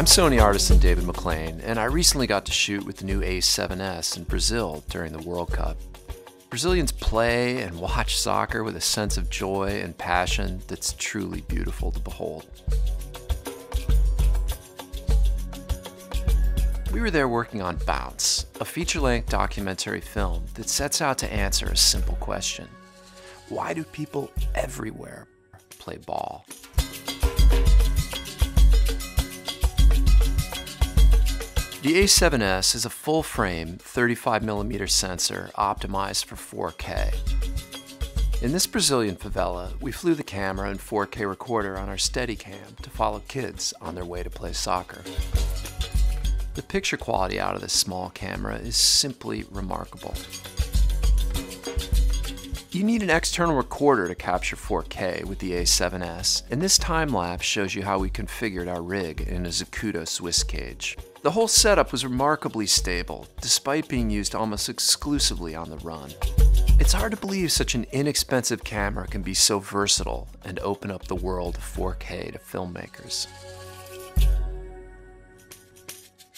I'm Sony artisan David McLain, and I recently got to shoot with the new A7S in Brazil during the World Cup. Brazilians play and watch soccer with a sense of joy and passion that's truly beautiful to behold. We were there working on Bounce, a feature length documentary film that sets out to answer a simple question Why do people everywhere play ball? The A7S is a full frame 35mm sensor optimized for 4K. In this Brazilian favela, we flew the camera and 4K recorder on our Steadicam to follow kids on their way to play soccer. The picture quality out of this small camera is simply remarkable. You need an external recorder to capture 4K with the A7S, and this time lapse shows you how we configured our rig in a Zacuto Swiss cage. The whole setup was remarkably stable, despite being used almost exclusively on the run. It's hard to believe such an inexpensive camera can be so versatile and open up the world of 4K to filmmakers.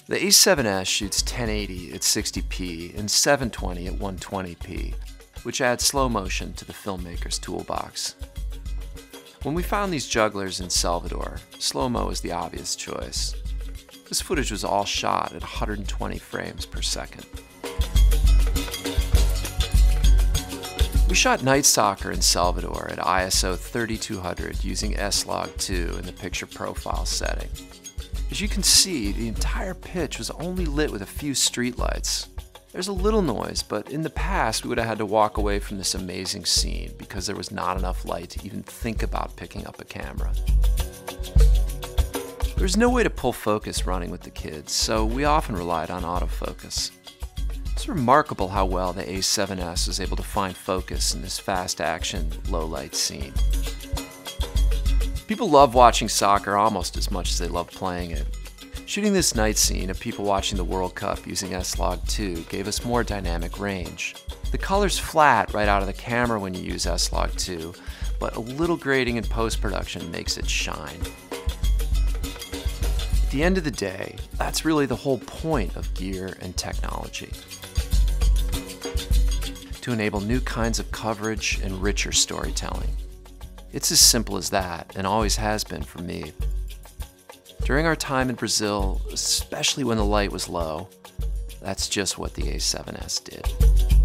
The A7S shoots 1080 at 60p and 720 at 120p, which adds slow motion to the filmmaker's toolbox. When we found these jugglers in Salvador, slow-mo was the obvious choice. This footage was all shot at 120 frames per second. We shot night soccer in Salvador at ISO 3200 using S-Log2 in the picture profile setting. As you can see, the entire pitch was only lit with a few streetlights. There's a little noise, but in the past we would have had to walk away from this amazing scene because there was not enough light to even think about picking up a camera. There was no way to pull focus running with the kids, so we often relied on autofocus. It's remarkable how well the A7S was able to find focus in this fast action, low light scene. People love watching soccer almost as much as they love playing it. Shooting this night scene of people watching the World Cup using S-Log2 gave us more dynamic range. The color's flat right out of the camera when you use S-Log2, but a little grading in post-production makes it shine. At the end of the day, that's really the whole point of gear and technology. To enable new kinds of coverage and richer storytelling. It's as simple as that, and always has been for me. During our time in Brazil, especially when the light was low, that's just what the A7S did.